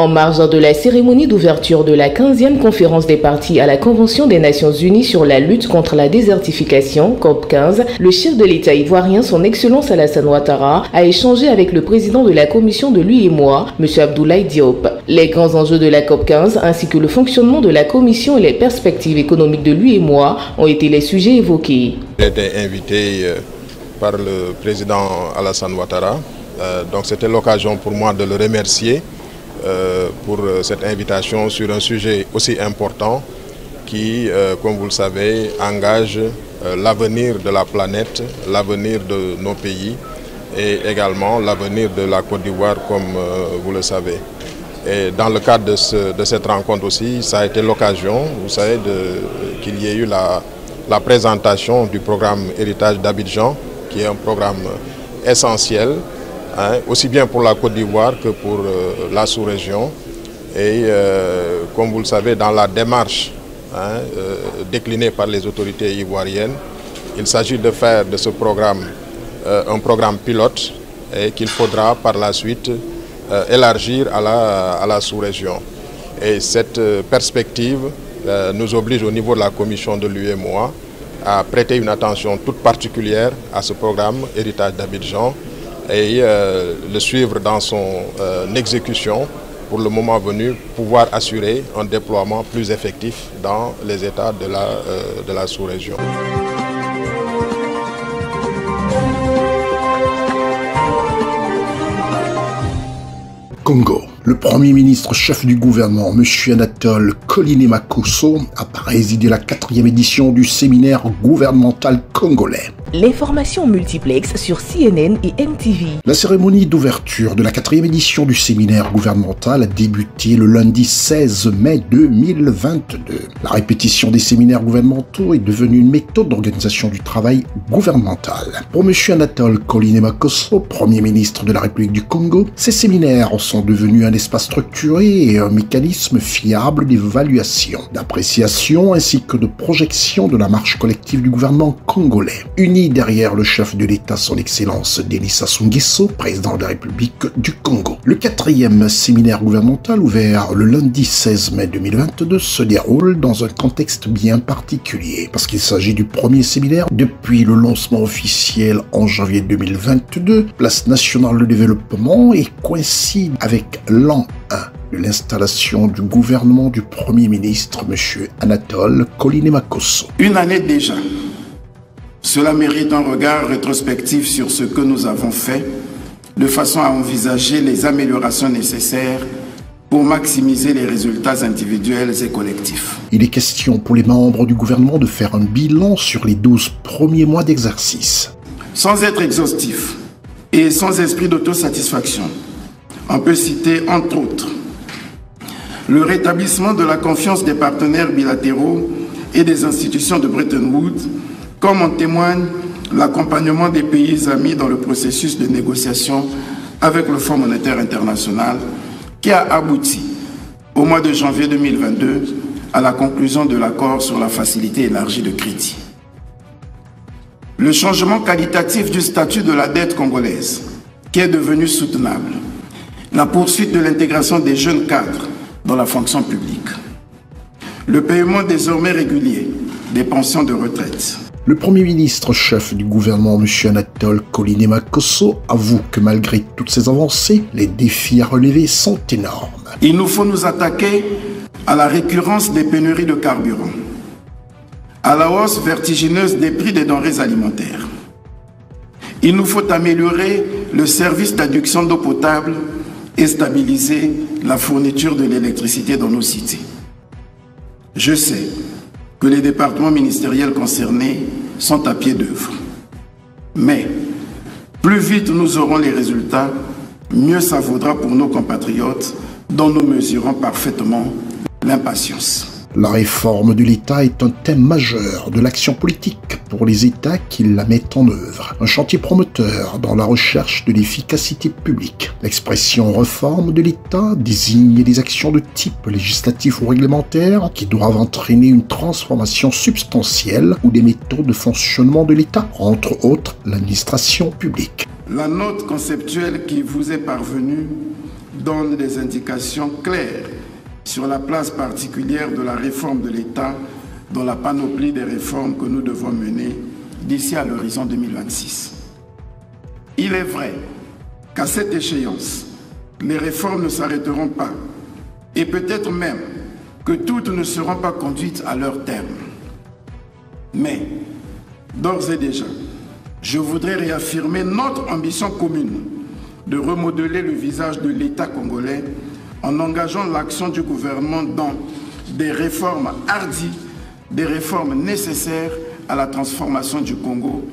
En marge de la cérémonie d'ouverture de la 15e conférence des partis à la Convention des Nations Unies sur la lutte contre la désertification, COP15, le chef de l'État ivoirien, son Excellence Alassane Ouattara, a échangé avec le président de la commission de lui et moi, M. Abdoulaye Diop. Les grands enjeux de la COP15 ainsi que le fonctionnement de la commission et les perspectives économiques de lui et moi ont été les sujets évoqués. J'ai été invité euh, par le président Alassane Ouattara, euh, donc c'était l'occasion pour moi de le remercier pour euh, cette invitation sur un sujet aussi important qui, euh, comme vous le savez, engage l'avenir de la planète, l'avenir de nos pays et également l'avenir de la Côte d'Ivoire, comme vous le savez. Et dans le cadre de, cette rencontre aussi, ça a été l'occasion, vous savez, qu'il y ait eu la, la, présentation du programme Héritage d'Abidjan, qui est un programme essentiel Hein, aussi bien pour la Côte d'Ivoire que pour euh, la sous-région. Et euh, comme vous le savez, dans la démarche hein, euh, déclinée par les autorités ivoiriennes, il s'agit de faire de ce programme un programme pilote et qu'il faudra par la suite élargir à la, sous-région. Et cette perspective nous oblige au niveau de la commission de l'UEMOA à prêter une attention toute particulière à ce programme Héritage d'Abidjan et euh, le suivre dans son euh, exécution pour le moment venu, pouvoir assurer un déploiement plus effectif dans les États de la, euh, sous-région. Congo. Le Premier ministre chef du gouvernement, M. Anatole Kolinemakoso, a présidé la quatrième édition du séminaire gouvernemental congolais. L'information multiplex sur CNN et MTV. La cérémonie d'ouverture de la quatrième édition du séminaire gouvernemental a débuté le lundi 16 mai 2022. La répétition des séminaires gouvernementaux est devenue une méthode d'organisation du travail gouvernemental. Pour M. Anatole Kolinemakoso, Premier ministre de la République du Congo, ces séminaires sont devenus un espace structuré et un mécanisme fiable d'évaluation, d'appréciation ainsi que de projection de la marche collective du gouvernement congolais derrière le chef de l'État, son Excellence Denis Sassou président de la République du Congo. Le quatrième séminaire gouvernemental ouvert le lundi 16 mai 2022 se déroule dans un contexte bien particulier, parce qu'il s'agit du premier séminaire depuis le lancement officiel en janvier 2022, place nationale de développement et coïncide avec l'an 1 de l'installation du gouvernement du Premier ministre, M. Anatole Kolinemakoso. Une année déjà, cela mérite un regard rétrospectif sur ce que nous avons fait, de façon à envisager les améliorations nécessaires pour maximiser les résultats individuels et collectifs. Il est question pour les membres du gouvernement de faire un bilan sur les 12 premiers mois d'exercice. Sans être exhaustif et sans esprit d'autosatisfaction, on peut citer entre autres le rétablissement de la confiance des partenaires bilatéraux et des institutions de Bretton Woods comme en témoigne l'accompagnement des pays amis dans le processus de négociation avec le Fonds monétaire international qui a abouti au mois de janvier 2022 à la conclusion de l'accord sur la facilité élargie de crédit. Le changement qualitatif du statut de la dette congolaise, qui est devenu soutenable. La poursuite de l'intégration des jeunes cadres dans la fonction publique. Le paiement désormais régulier des pensions de retraite le Premier ministre chef du gouvernement, M. Anatole Kolinemakoso, avoue que malgré toutes ces avancées, les défis à relever sont énormes. Il nous faut nous attaquer à la récurrence des pénuries de carburant, à la hausse vertigineuse des prix des denrées alimentaires. Il nous faut améliorer le service d'adduction d'eau potable et stabiliser la fourniture de l'électricité dans nos cités. Je sais que les départements ministériels concernés sont à pied d'œuvre. Mais plus vite nous aurons les résultats, mieux ça vaudra pour nos compatriotes dont nous mesurons parfaitement l'impatience. La réforme de l'État est un thème majeur de l'action politique pour les États qui la mettent en œuvre. Un chantier promoteur dans la recherche de l'efficacité publique. L'expression réforme de l'État désigne des actions de type législatif ou réglementaire qui doivent entraîner une transformation substantielle ou des méthodes de fonctionnement de l'État, entre autres l'administration publique. La note conceptuelle qui vous est parvenue donne des indications claires sur la place particulière de la réforme de l'État dans la panoplie des réformes que nous devons mener d'ici à l'horizon 2026. Il est vrai qu'à cette échéance, les réformes ne s'arrêteront pas et peut-être même que toutes ne seront pas conduites à leur terme. Mais, d'ores et déjà, je voudrais réaffirmer notre ambition commune de remodeler le visage de l'État congolais en engageant l'action du gouvernement dans des réformes hardies, des réformes nécessaires à la transformation du Congo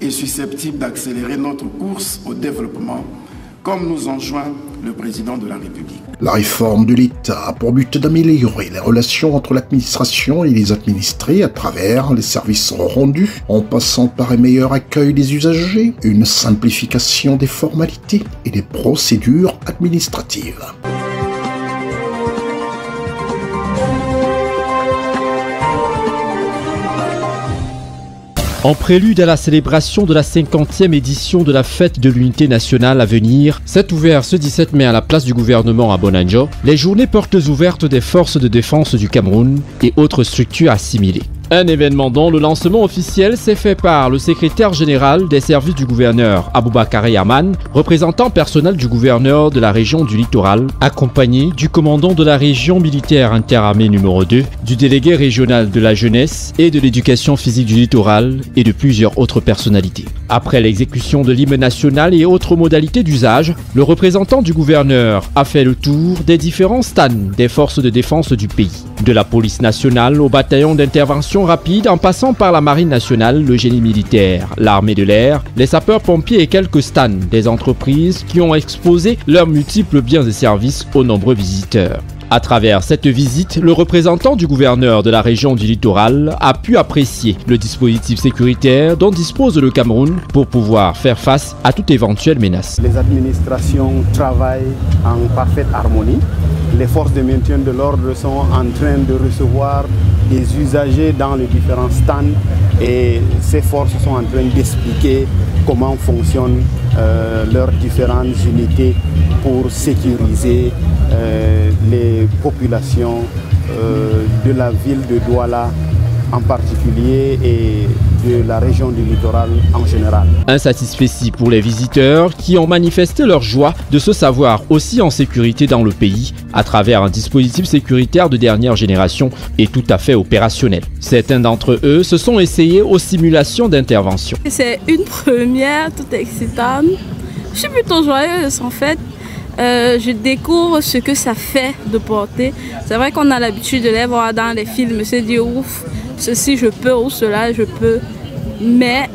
et susceptibles d'accélérer notre course au développement, comme nous enjoint le président de la République. La réforme de l'État a pour but d'améliorer les relations entre l'administration et les administrés à travers les services rendus, en passant par un meilleur accueil des usagers, une simplification des formalités et des procédures administratives. En prélude à la célébration de la 50e édition de la fête de l'unité nationale à venir, s'est ouvert ce 17 mai à la place du gouvernement à Bonanjo les journées portes ouvertes des forces de défense du Cameroun et autres structures assimilées. Un événement dont le lancement officiel s'est fait par le secrétaire général des services du gouverneur Aboubakar Yaman, représentant personnel du gouverneur de la région du littoral, accompagné du commandant de la région militaire interarmée numéro 2, du délégué régional de la jeunesse et de l'éducation physique du littoral et de plusieurs autres personnalités. Après l'exécution de l'hymne national et autres modalités d'usage, le représentant du gouverneur a fait le tour des différents stands des forces de défense du pays, de la police nationale au bataillon d'intervention rapide en passant par la marine nationale, le génie militaire, l'armée de l'air, les sapeurs-pompiers et quelques stands des entreprises qui ont exposé leurs multiples biens et services aux nombreux visiteurs. À travers cette visite, le représentant du gouverneur de la région du littoral a pu apprécier le dispositif sécuritaire dont dispose le Cameroun pour pouvoir faire face à toute éventuelle menace. Les administrations travaillent en parfaite harmonie. Les forces de maintien de l'ordre sont en train de recevoir des usagers dans les différents stands et ces forces sont en train d'expliquer comment fonctionnent euh, leurs différentes unités pour sécuriser euh, les populations euh, de la ville de Douala en particulier et de la région du littoral en général. Un satisfait pour les visiteurs qui ont manifesté leur joie de se savoir aussi en sécurité dans le pays à travers un dispositif sécuritaire de dernière génération et tout à fait opérationnel. Certains d'entre eux se sont essayés aux simulations d'intervention. C'est une première toute excitante. Je suis plutôt joyeuse en fait. Euh, je découvre ce que ça fait de porter. C'est vrai qu'on a l'habitude de les voir dans les films, c'est dire ouf, ceci je peux ou cela je peux. Mais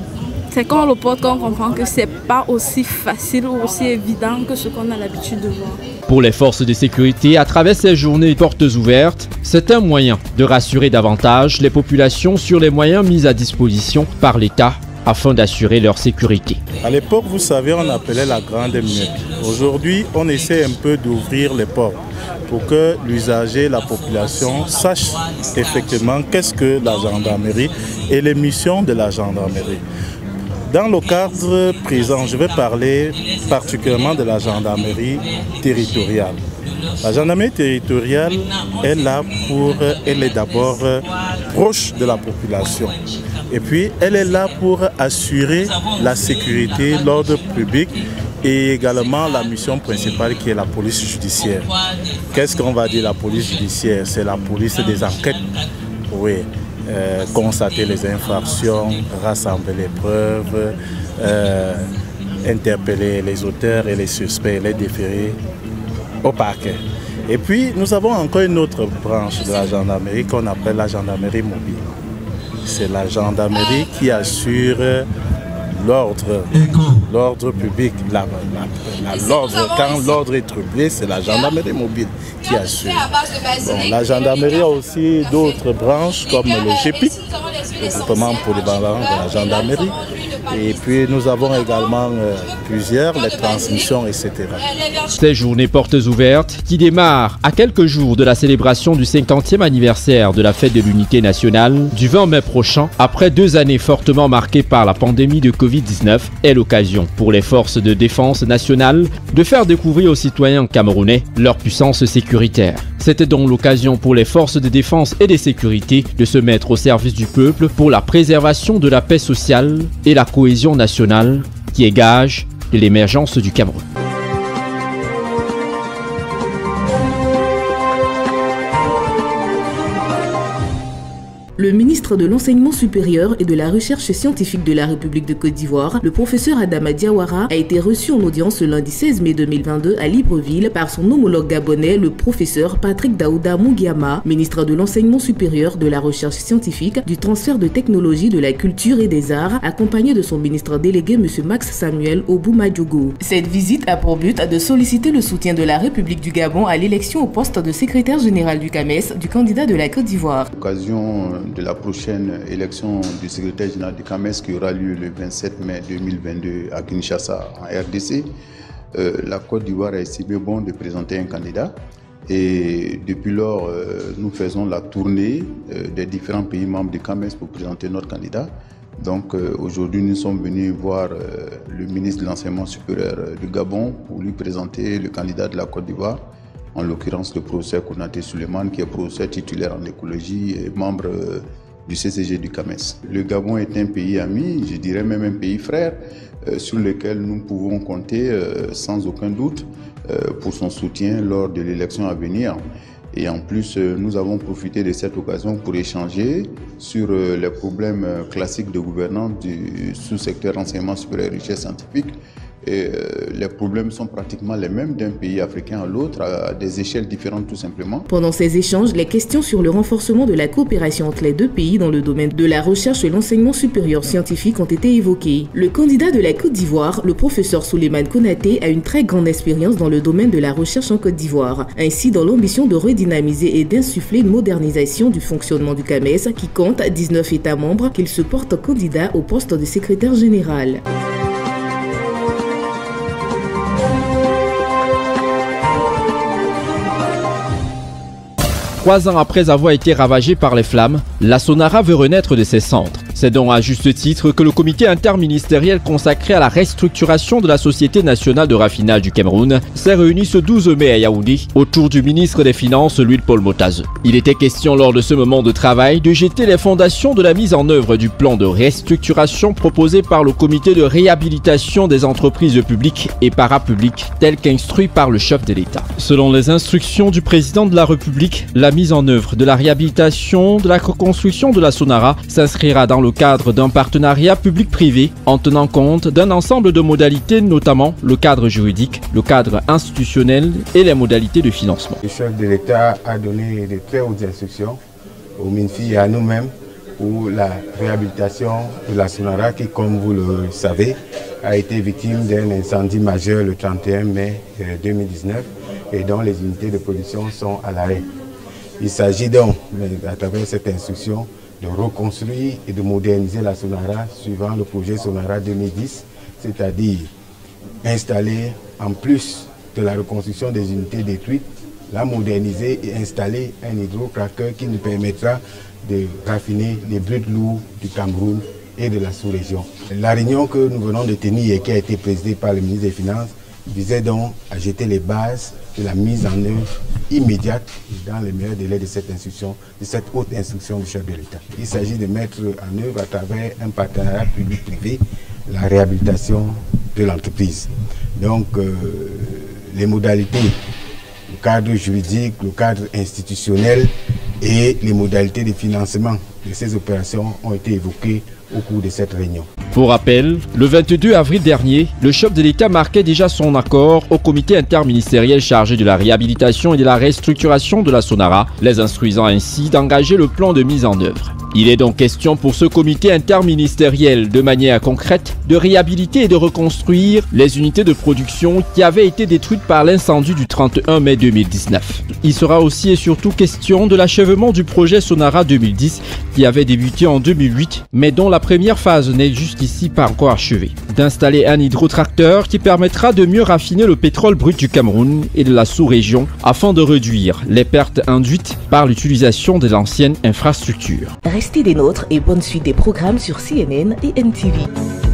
c'est quand on le porte qu'on comprend que c'est pas aussi facile ou aussi évident que ce qu'on a l'habitude de voir. Pour les forces de sécurité, à travers ces journées portes ouvertes, c'est un moyen de rassurer davantage les populations sur les moyens mis à disposition par l'État afin d'assurer leur sécurité. À l'époque, vous savez, on appelait la grande muette. Aujourd'hui, on essaie un peu d'ouvrir les portes pour que l'usager, la population sache effectivement qu'est-ce que la gendarmerie et les missions de la gendarmerie. Dans le cadre présent, je vais parler particulièrement de la gendarmerie territoriale. La gendarmerie territoriale est là pour, elle est d'abord proche de la population. Et puis, elle est là pour assurer la sécurité, l'ordre public et également la mission principale qui est la police judiciaire. Qu'est-ce qu'on va dire la police judiciaire? C'est la police des enquêtes. Oui. Euh, constater les infractions, rassembler les preuves, euh, interpeller les auteurs et les suspects, les déférer au parquet. Et puis, nous avons encore une autre branche de la gendarmerie qu'on appelle la gendarmerie mobile. C'est la gendarmerie qui assure l'ordre, l'ordre public, l'ordre, quand l'ordre est troublé, c'est la gendarmerie mobile qui assure. la gendarmerie a aussi d'autres branches comme le GEPI, le groupement polyvalent de la gendarmerie, et puis nous avons également euh, plusieurs, les transmissions, etc. Ces journées portes ouvertes qui démarrent à quelques jours de la célébration du 50e anniversaire de la fête de l'unité nationale du 20 mai prochain, après deux années fortement marquées par la pandémie de Covid Covid-19 est l'occasion pour les forces de défense nationale de faire découvrir aux citoyens camerounais leur puissance sécuritaire. C'était donc l'occasion pour les forces de défense et de sécurité de se mettre au service du peuple pour la préservation de la paix sociale et la cohésion nationale qui est l'émergence du Cameroun. Le ministre de l'Enseignement supérieur et de la Recherche scientifique de la République de Côte d'Ivoire, le professeur Adama Diawara, a été reçu en audience le lundi 16 mai 2022 à Libreville par son homologue gabonais, le professeur Patrick Daouda Mungiama, ministre de l'Enseignement supérieur, de la Recherche scientifique, du transfert de technologie, de la culture et des arts, accompagné de son ministre délégué M. Max Samuel Oboumadjogo. Cette visite a pour but de solliciter le soutien de la République du Gabon à l'élection au poste de secrétaire général du CAMES du candidat de la Côte d'Ivoire de la prochaine élection du secrétaire général du CAMES qui aura lieu le 27 mai 2022 à Kinshasa en RDC, euh, la Côte d'Ivoire a estimé bon de présenter un candidat. Et depuis lors, euh, nous faisons la tournée euh, des différents pays membres du CAMES pour présenter notre candidat. Donc aujourd'hui, nous sommes venus voir le ministre de l'Enseignement supérieur du Gabon pour lui présenter le candidat de la Côte d'Ivoire en l'occurrence le professeur Konaté Suleiman, qui est professeur titulaire en écologie et membre euh, du CCG du CAMES. Le Gabon est un pays ami, je dirais même un pays frère, euh, sur lequel nous pouvons compter euh, sans aucun doute pour son soutien lors de l'élection à venir. Et en plus, nous avons profité de cette occasion pour échanger sur les problèmes classiques de gouvernance du sous-secteur enseignement supérieur et recherche scientifique et euh, les problèmes sont pratiquement les mêmes d'un pays africain à l'autre, à des échelles différentes tout simplement. Pendant ces échanges, les questions sur le renforcement de la coopération entre les deux pays dans le domaine de la recherche et l'enseignement supérieur scientifique ont été évoquées. Le candidat de la Côte d'Ivoire, le professeur Souleymane Konaté, a une très grande expérience dans le domaine de la recherche en Côte d'Ivoire. Ainsi, dans l'ambition de redynamiser et d'insuffler une modernisation du fonctionnement du CAMES, qui compte 19 États membres, qu'il se porte candidat au poste de secrétaire général. Trois ans après avoir été ravagée par les flammes, la Sonara veut renaître de ses centres. C'est donc à juste titre que le comité interministériel consacré à la restructuration de la Société nationale de raffinage du Cameroun s'est réuni ce 12 mai à Yaoundé autour du ministre des Finances, Louis Paul Motaz. Il était question lors de ce moment de travail de jeter les fondations de la mise en œuvre du plan de restructuration proposé par le comité de réhabilitation des entreprises publiques et parapubliques tel qu'instruit par le chef de l'État. Selon les instructions du président de la République, la mise en œuvre de la réhabilitation de la reconstruction de la Sonara s'inscrira dans le cadre d'un partenariat public-privé en tenant compte d'un ensemble de modalités, notamment le cadre juridique, le cadre institutionnel et les modalités de financement. Le chef de l'État a donné de très hautes instructions au MINFI et à nous-mêmes pour la réhabilitation de la Sonara qui, comme vous le savez, a été victime d'un incendie majeur le 31 mai 2019 euh, et dont les unités de production sont à l'arrêt. Il s'agit donc, à travers cette instruction, de reconstruire et de moderniser la Sonara suivant le projet Sonara 2010, c'est-à-dire installer, en plus de la reconstruction des unités détruites, la moderniser et installer un hydrocraqueur qui nous permettra de raffiner les bruts lourds du Cameroun et de la sous-région. La réunion que nous venons de tenir et qui a été présidée par le ministre des Finances visait donc à jeter les bases de la mise en œuvre immédiate dans les meilleurs délais de cette instruction, de cette haute instruction du chef de l'État. Il s'agit de mettre en œuvre à travers un partenariat public-privé la réhabilitation de l'entreprise. Donc, euh, les modalités, le cadre juridique, le cadre institutionnel et les modalités de financement de ces opérations ont été évoquées au cours de cette réunion. Pour rappel, le 22 avril dernier, le chef de l'État marquait déjà son accord au comité interministériel chargé de la réhabilitation et de la restructuration de la Sonara, les instruisant ainsi d'engager le plan de mise en œuvre. Il est donc question pour ce comité interministériel de manière concrète de réhabiliter et de reconstruire les unités de production qui avaient été détruites par l'incendie du 31 mai 2019. Il sera aussi et surtout question de l'achèvement du projet Sonara 2010 qui avait débuté en 2008 mais dont la première phase n'est jusqu'ici pas encore achevée. D'installer un hydrotracteur qui permettra de mieux raffiner le pétrole brut du Cameroun et de la sous-région afin de réduire les pertes induites par l'utilisation de l'ancienne infrastructure. Restez des nôtres et bonne suite des programmes sur CNN et NTV.